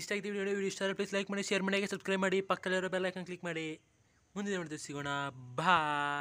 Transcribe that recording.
ಇಷ್ಟ ಆಗಿದೆ video video ಇಷ್ಟ ಪ್ಲೀಸ್ ಲೈಕ್ ಮಾಡಿ ಶೇರ್ ಮಾಡಿ ಸಬ್ಸ್ಕ್ರೈಬ್ ಮಾಡಿ, ಪಕ್ಕದಲ್ಲಿರೋ ಬೆಲ್ ಐಕನ್ ಕ್ಲಿಕ್ ಮಾಡಿ. ಮುಂದಿನ ವಿಡಿಯೋದಲ್ಲಿ ಸಿಗೋಣ. ಬಾಯ್